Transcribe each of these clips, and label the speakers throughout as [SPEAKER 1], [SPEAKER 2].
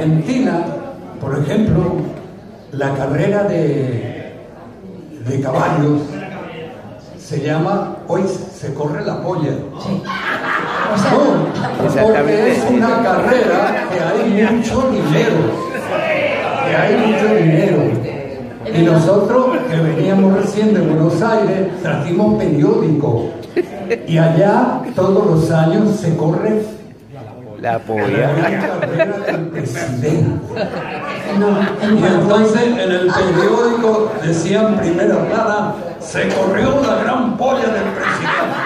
[SPEAKER 1] Argentina, por ejemplo, la carrera de, de caballos se llama, hoy se corre la polla.
[SPEAKER 2] Sí. O
[SPEAKER 1] No, porque es una carrera que hay mucho dinero. Que hay mucho dinero. Y nosotros que veníamos recién de Buenos Aires, trajimos periódico. Y allá todos los años se corre
[SPEAKER 3] La
[SPEAKER 1] la
[SPEAKER 3] polla.
[SPEAKER 1] carrera del presidente.
[SPEAKER 2] no, en
[SPEAKER 1] Y entonces en el periódico decían primera plana, se corrió la gran polla del presidente.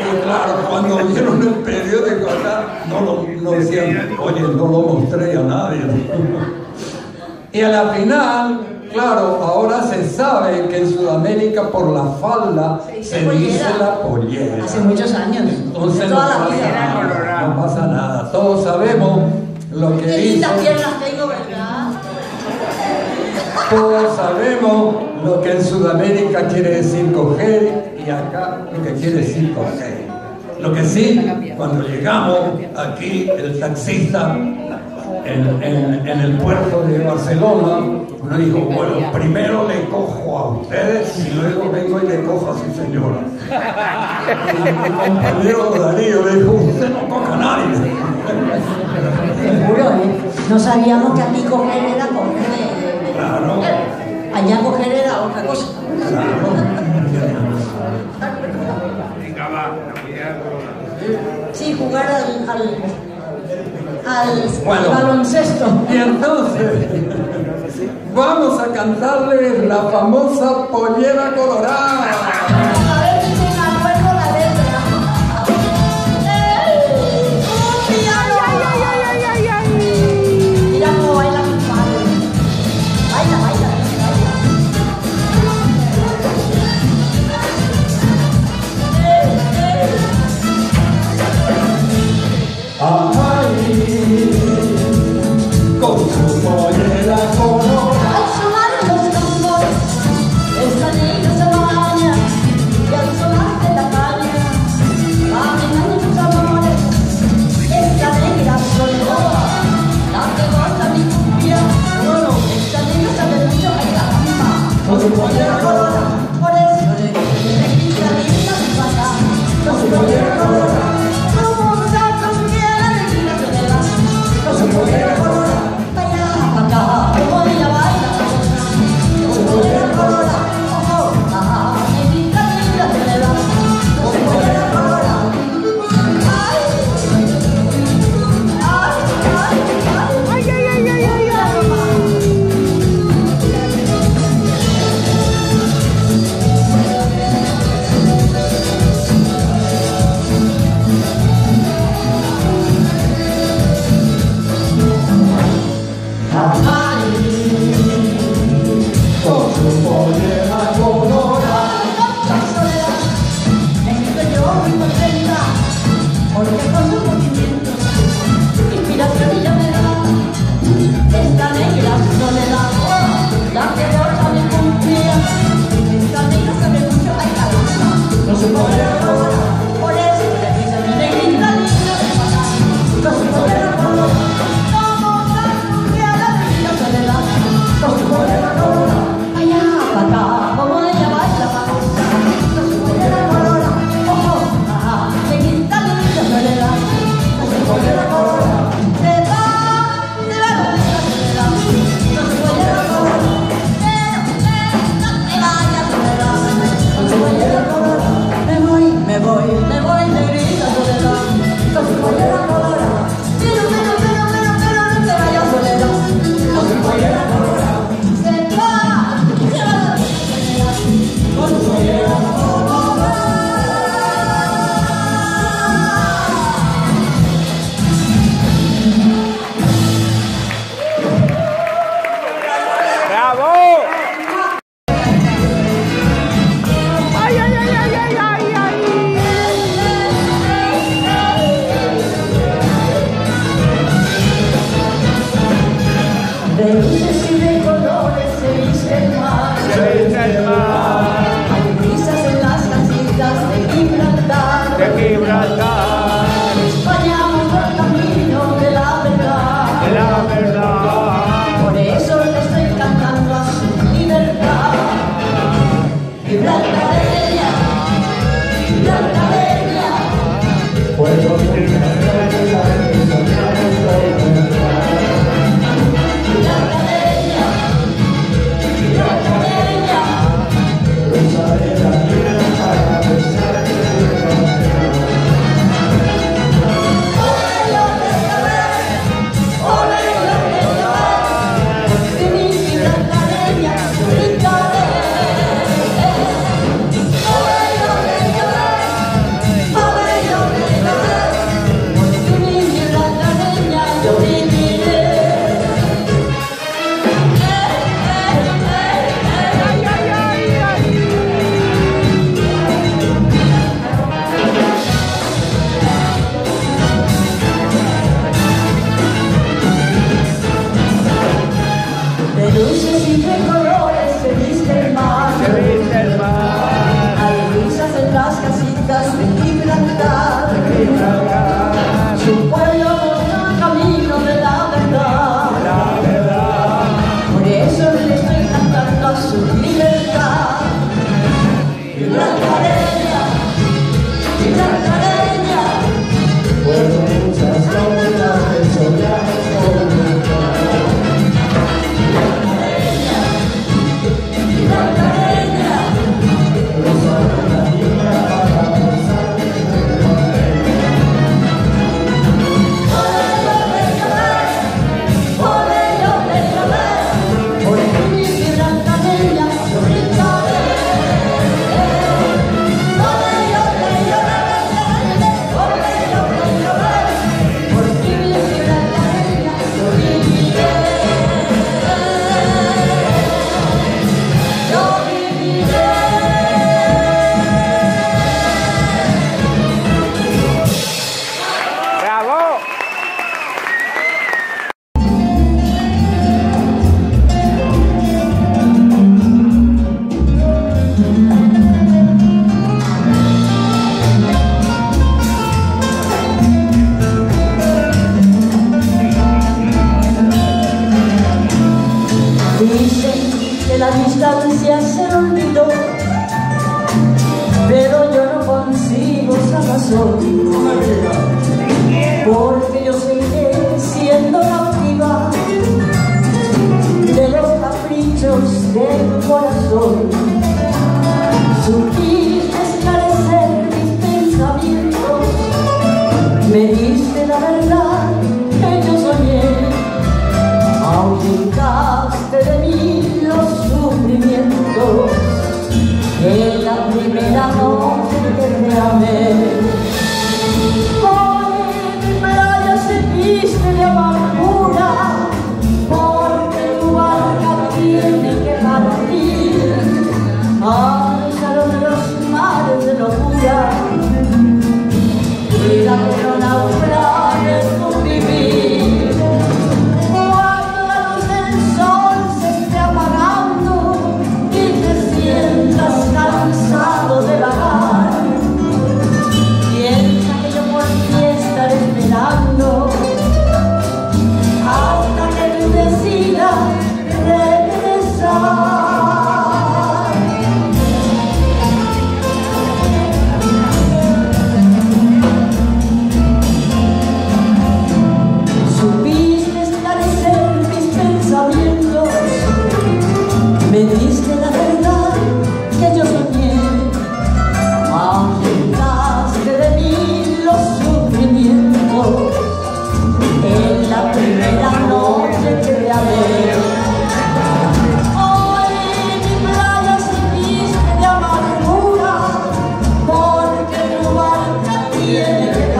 [SPEAKER 1] Y claro, cuando vieron el periódico acá, no lo no decían, oye, no lo mostré a nadie. Y a la final, claro, ahora se sabe que en Sudamérica por la falda se dice la pollera.
[SPEAKER 2] Hace muchos años.
[SPEAKER 1] Entonces no pasa, nada, no pasa nada. Todos sabemos lo que
[SPEAKER 2] Qué
[SPEAKER 1] dice.
[SPEAKER 2] lindas piernas tengo, ¿verdad?
[SPEAKER 1] Todos sabemos lo que en Sudamérica quiere decir coger y acá lo que quiere decir coger. Lo que sí, cuando llegamos aquí, el taxista en, en- en el puerto de Barcelona, uno dijo, bueno, primero le cojo a ustedes y luego vengo y le cojo a su señora. Y mi compañero Darío le dijo, usted no coja a nadie.
[SPEAKER 2] Seguro, ¿eh? No sabíamos que aquí coger era coger de-
[SPEAKER 1] Claro.
[SPEAKER 2] Allá coger era otra cosa. Sí, jugar al, al, al
[SPEAKER 1] Bueno.
[SPEAKER 2] baloncesto.
[SPEAKER 1] Y entonces vamos a cantarle la famosa pollera colorada.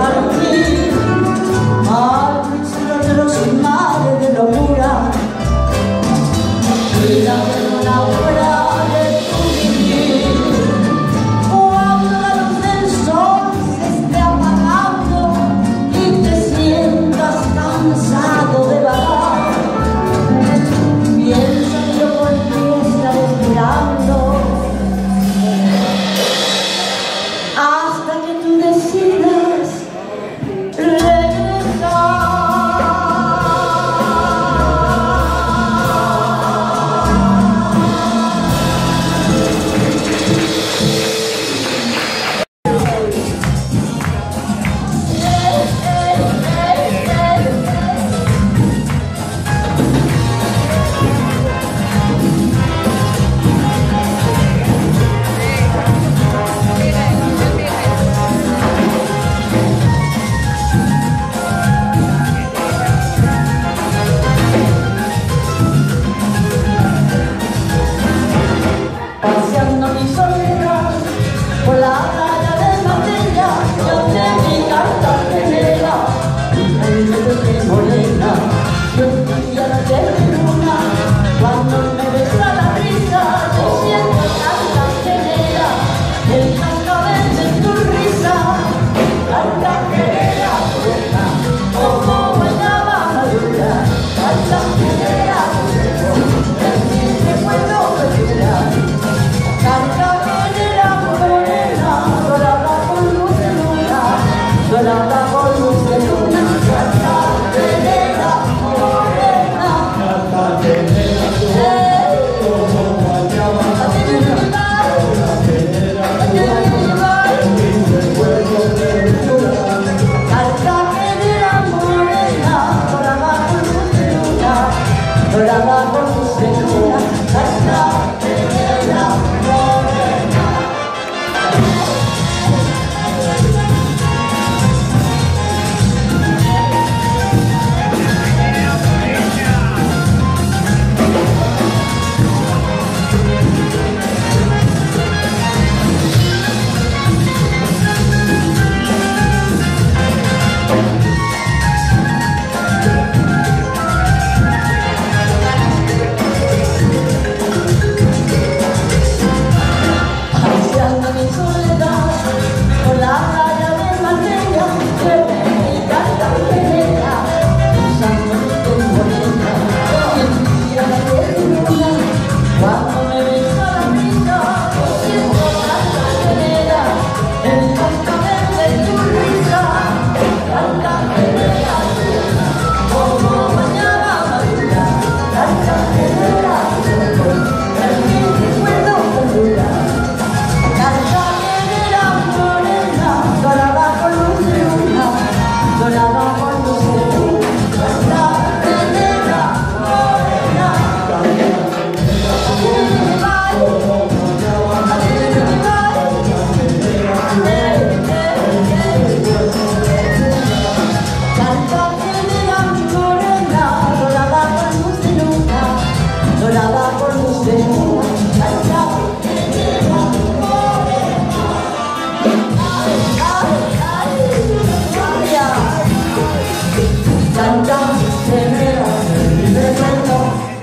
[SPEAKER 2] para mim.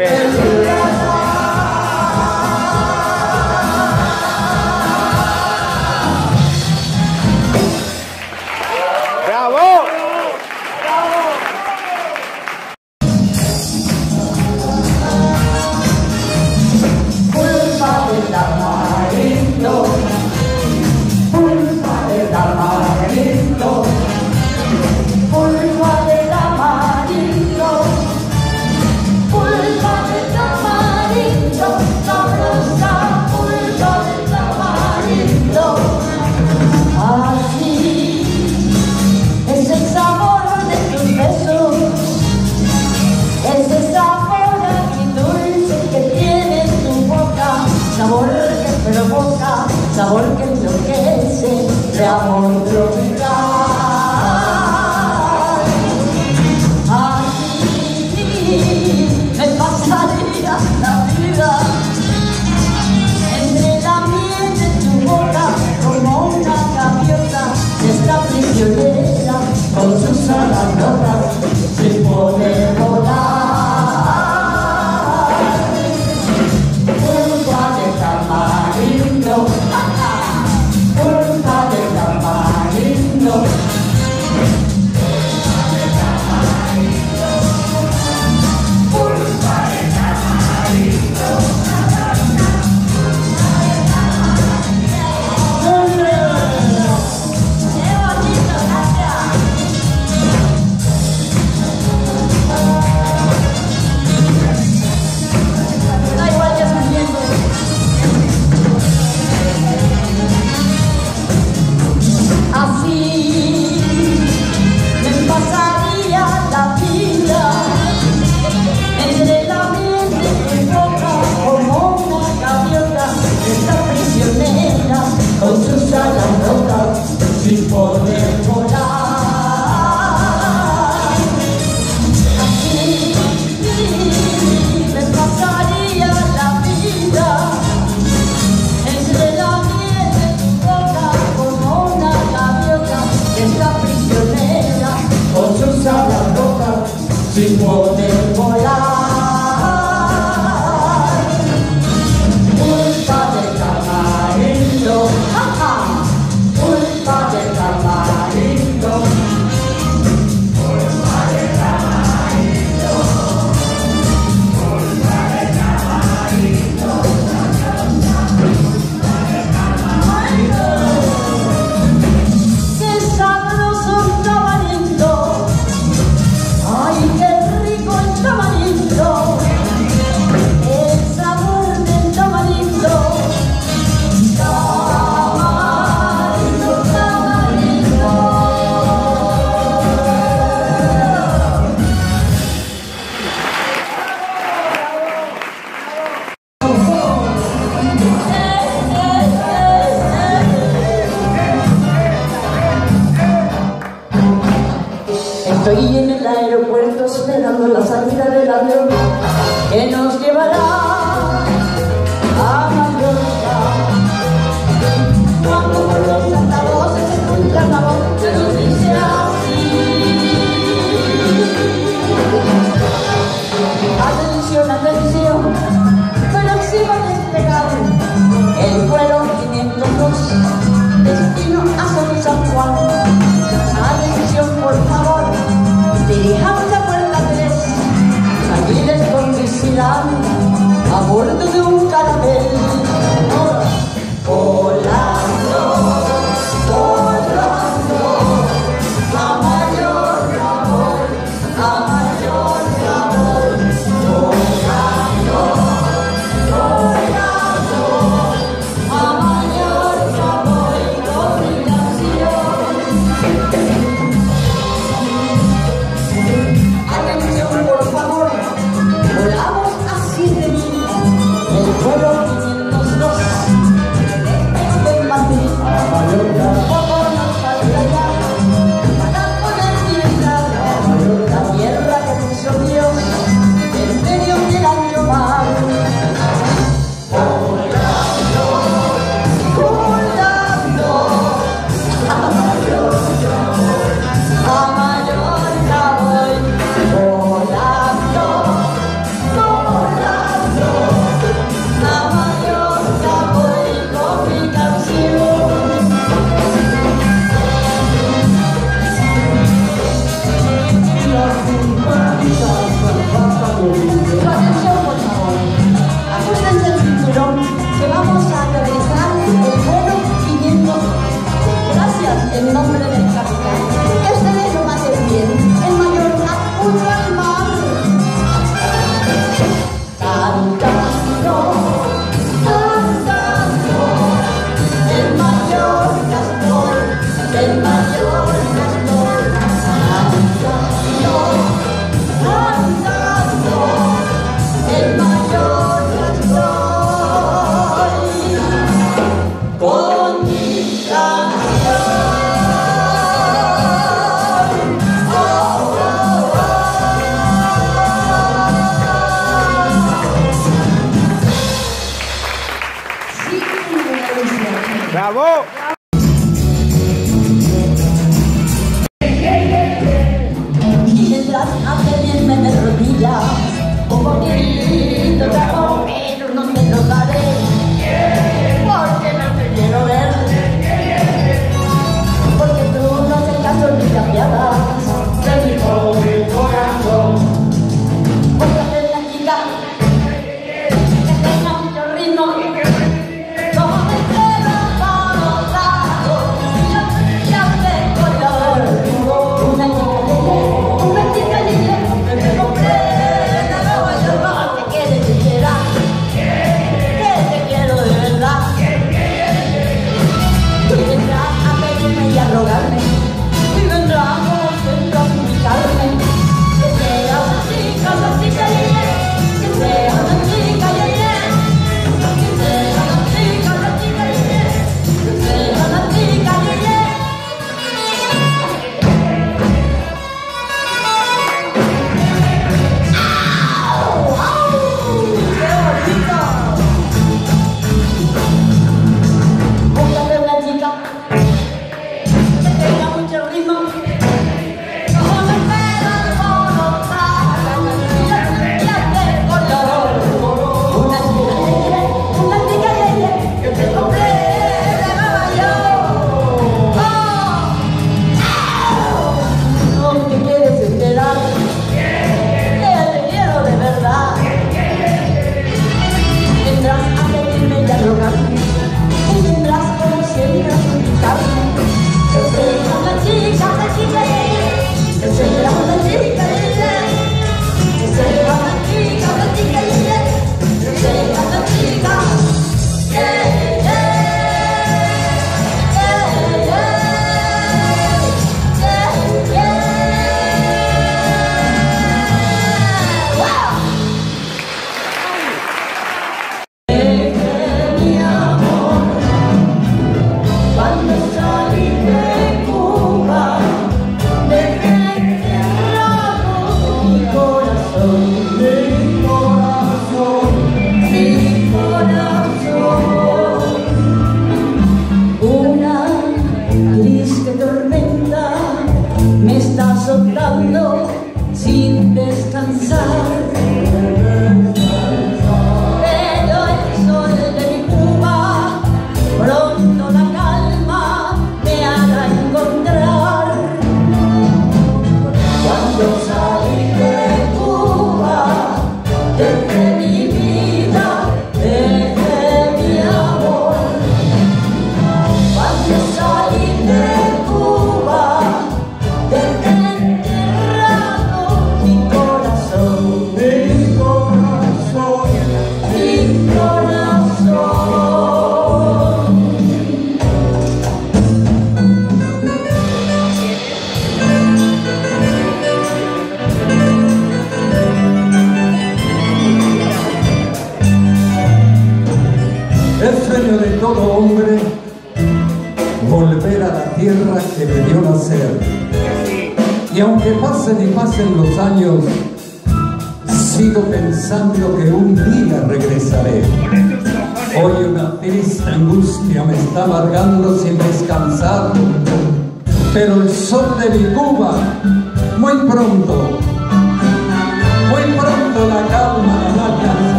[SPEAKER 2] Yeah.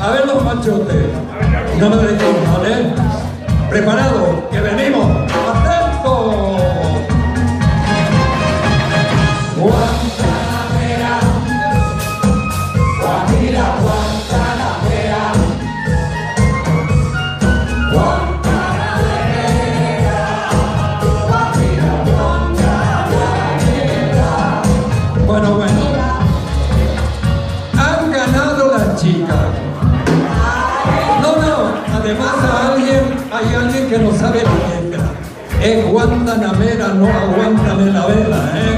[SPEAKER 1] A ver los machotes. No me dejes, ¿vale? Preparado, que venimos. no aguántame la vela, ¿eh?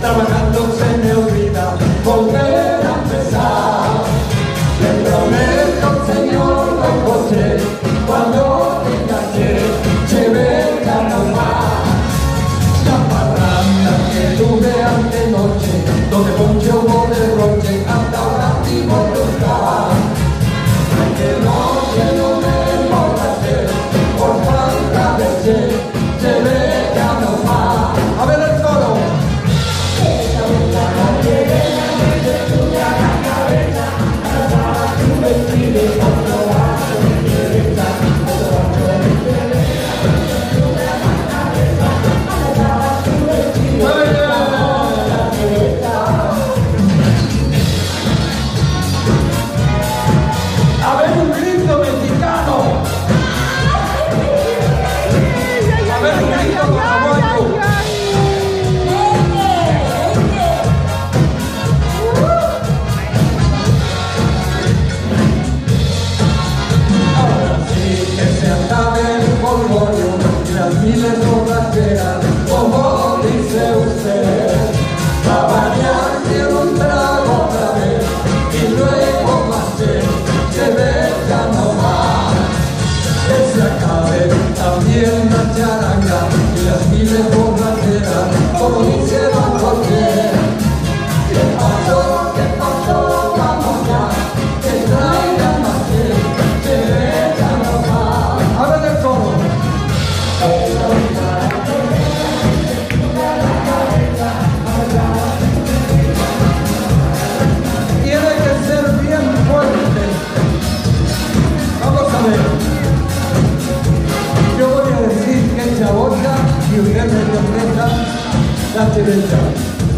[SPEAKER 1] Trabajando se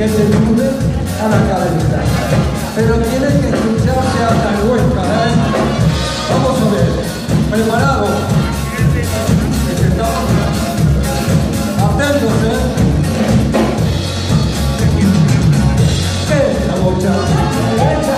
[SPEAKER 1] que te
[SPEAKER 4] ayude a la
[SPEAKER 1] calentar. Pero tienes que escucharse hasta el huesca, ¿eh? Vamos a ver, preparado. Atentos, ¿eh? Esta muchacha, esta,